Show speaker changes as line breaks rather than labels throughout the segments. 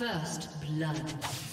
First blood.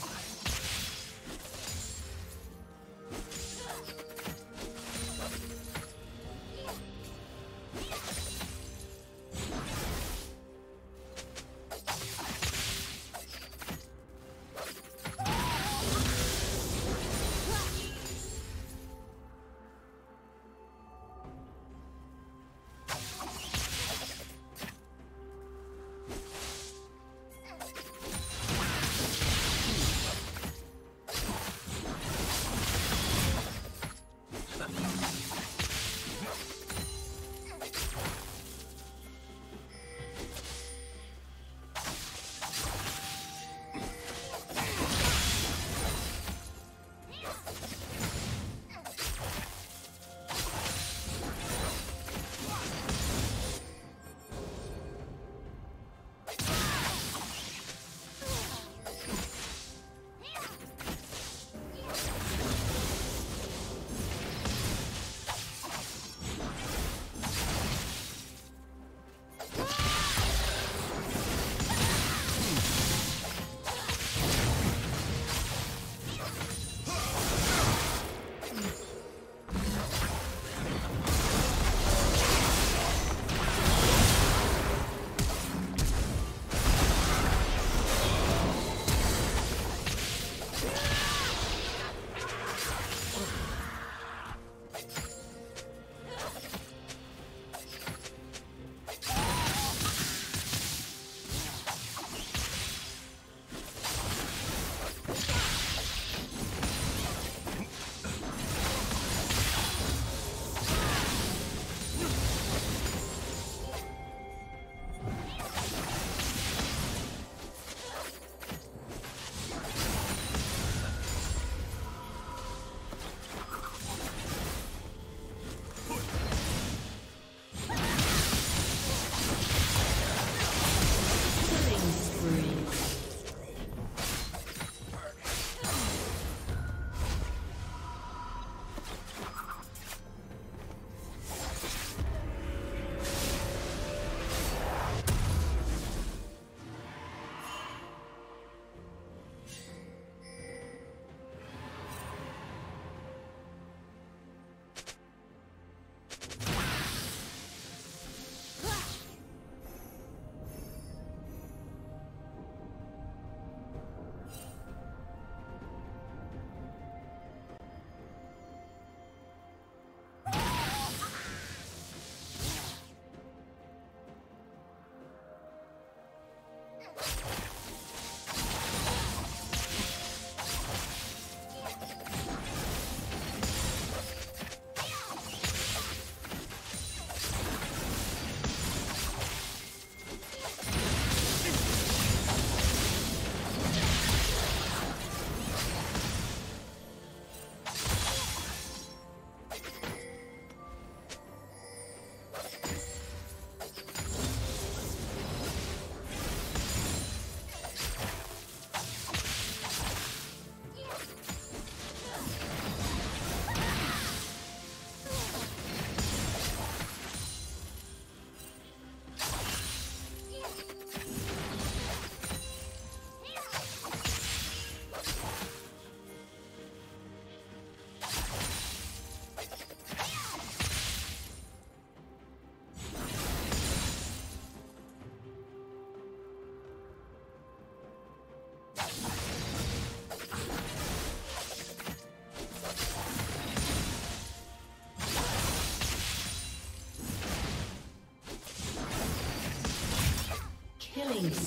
Killing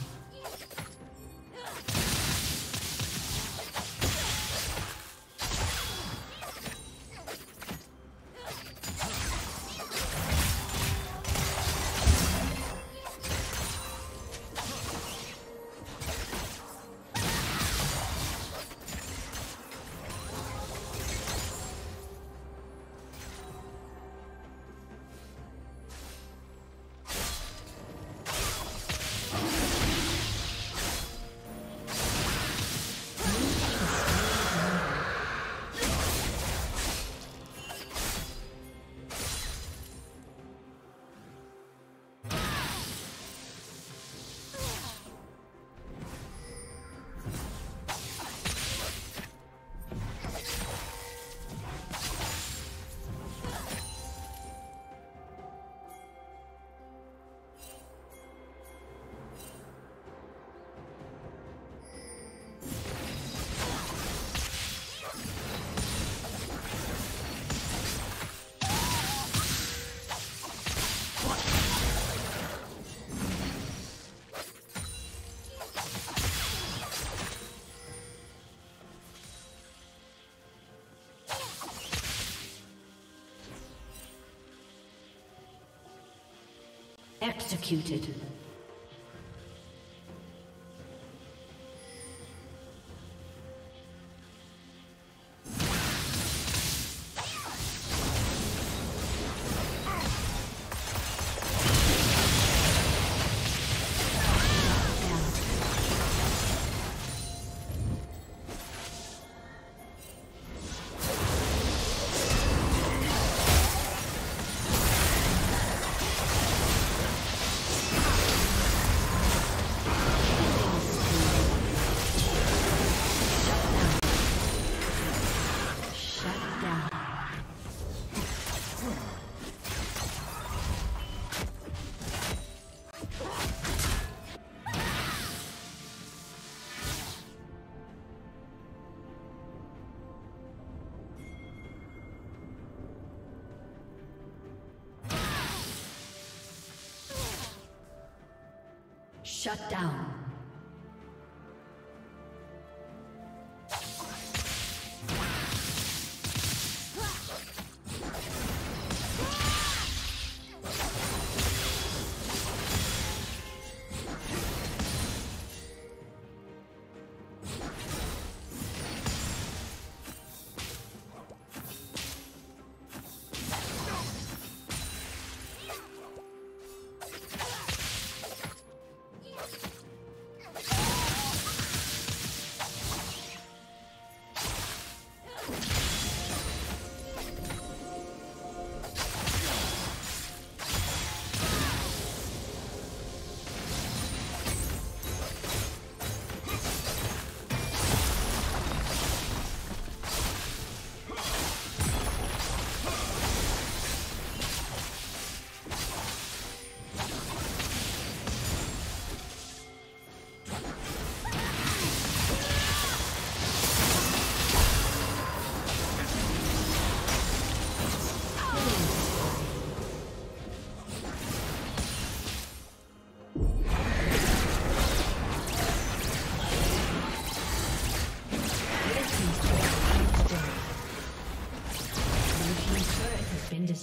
Executed.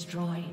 Destroyed.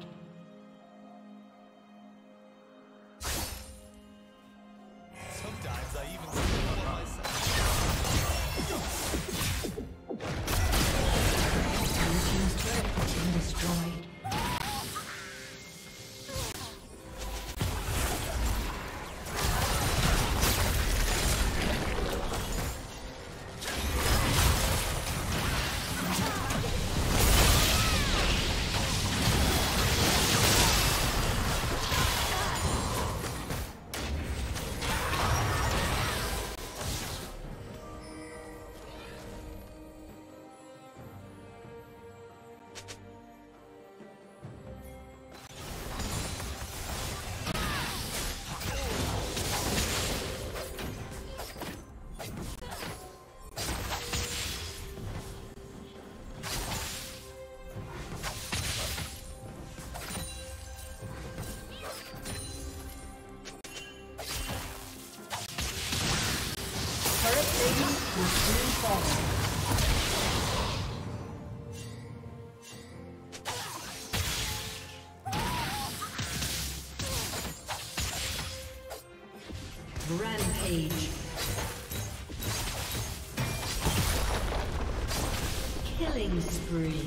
Spree.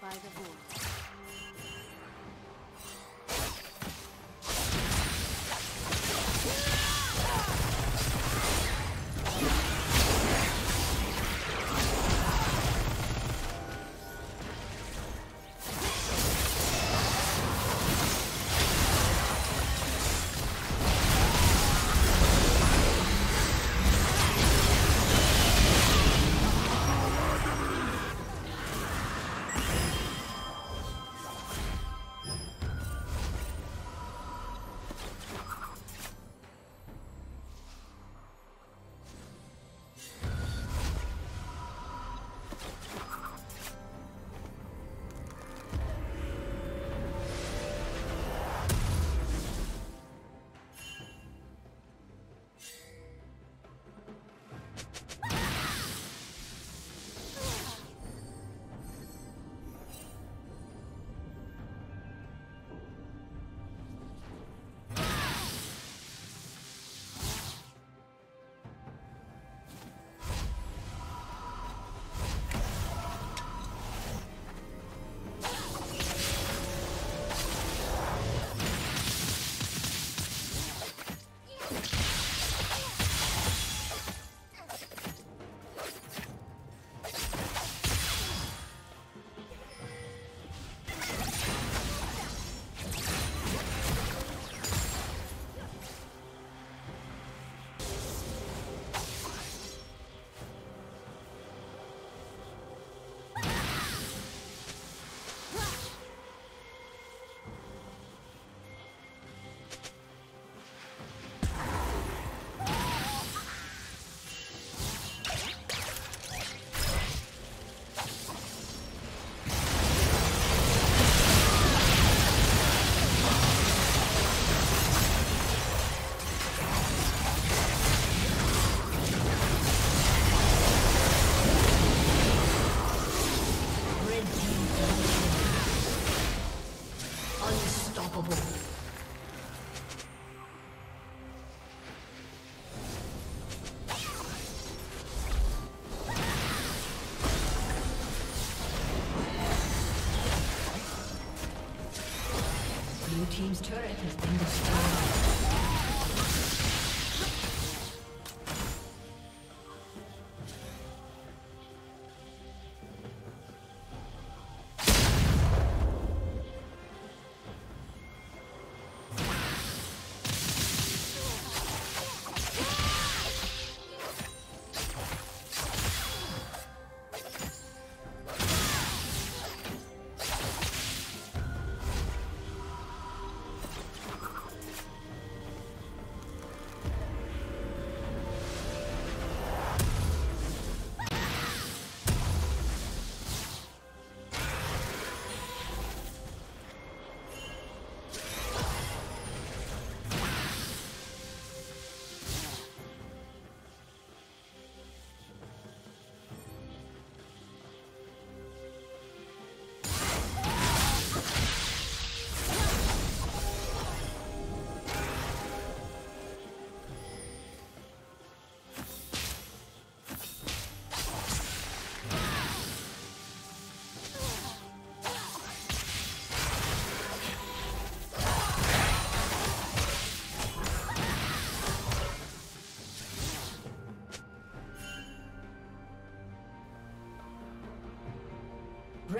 By the void.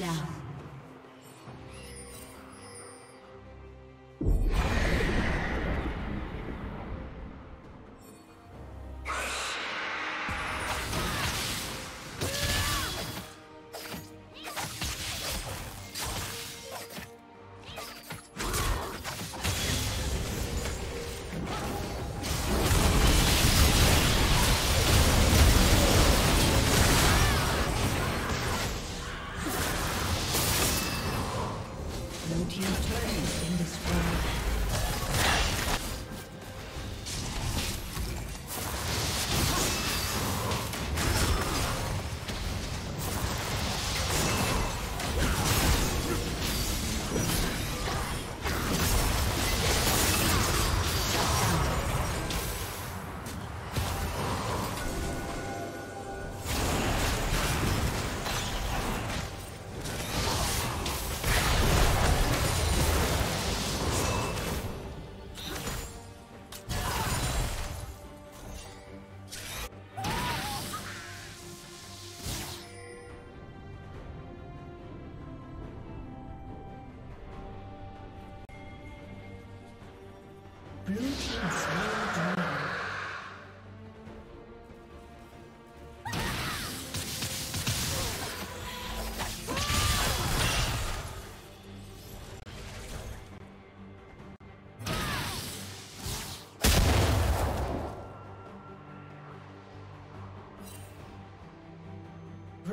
Down.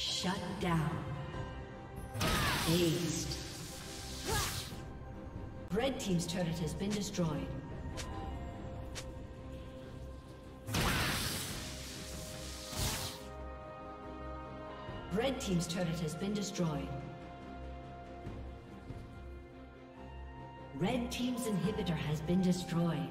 Shut down. Aced. Red Team's turret has been destroyed. Red Team's turret has been destroyed. Red Team's inhibitor has been destroyed.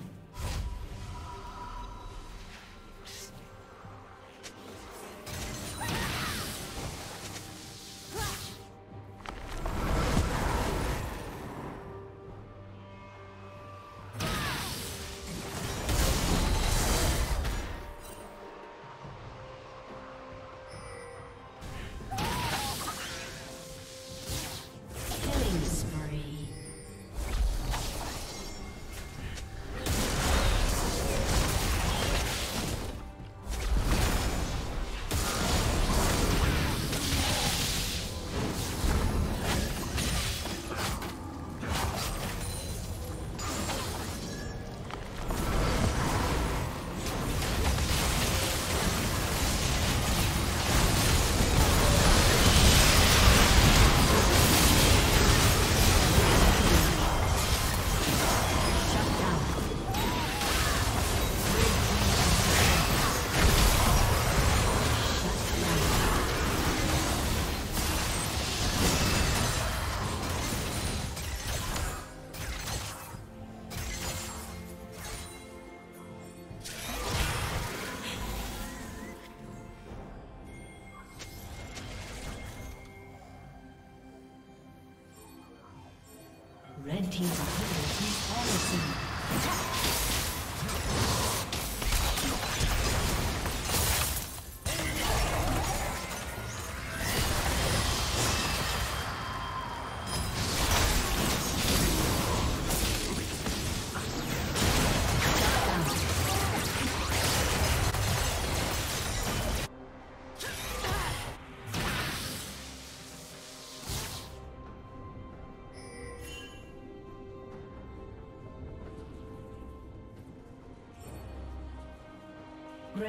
Red team's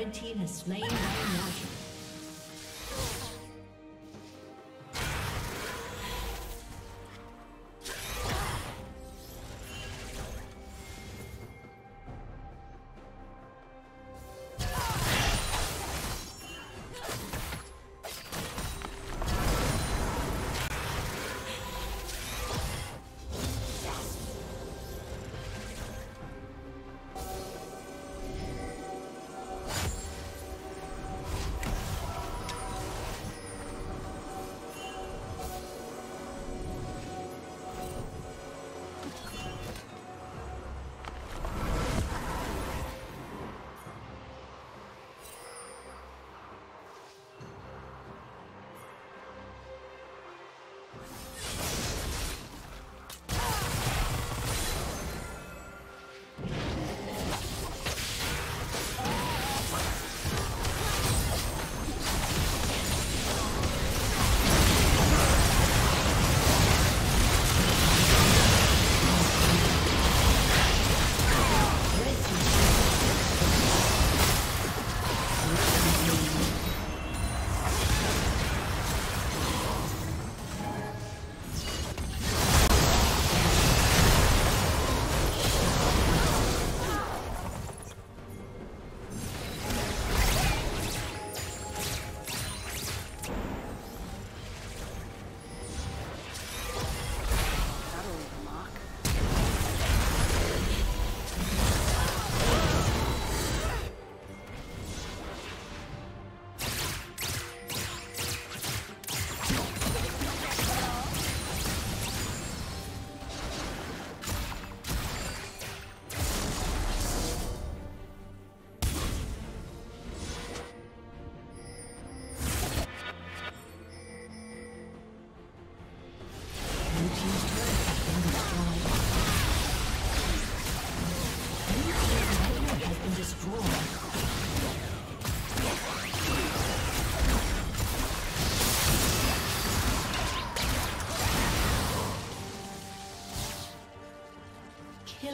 Red team has slain.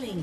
Killing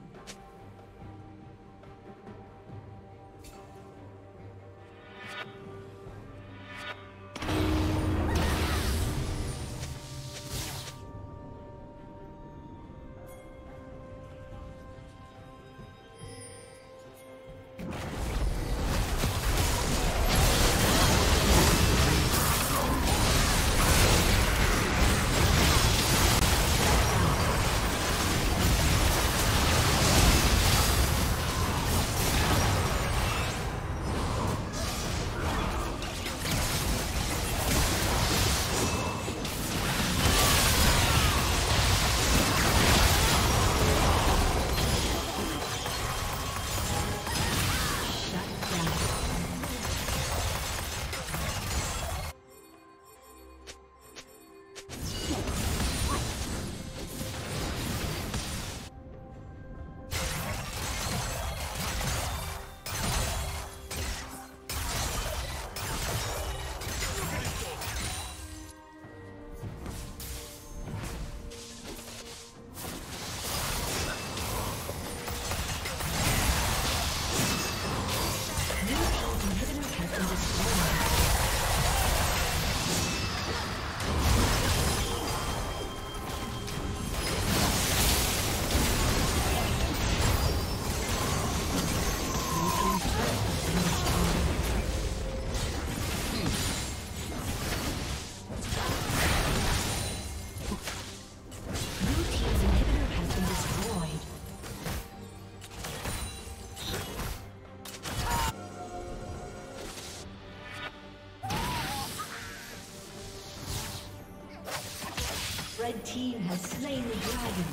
Slain the dragon.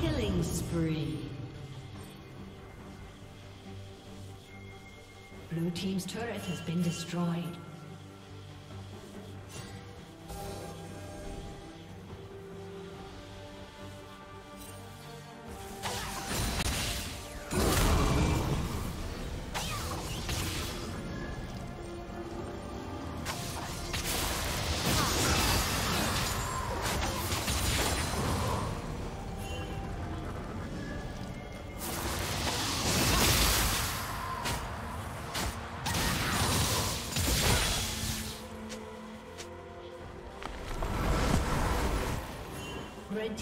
Killing spree. Blue Team's turret has been destroyed.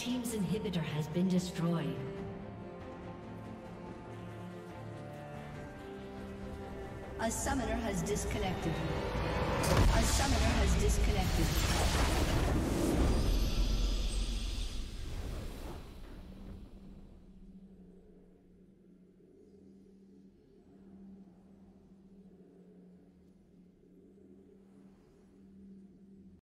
Team's inhibitor has been destroyed. A summoner has disconnected. A summoner has disconnected.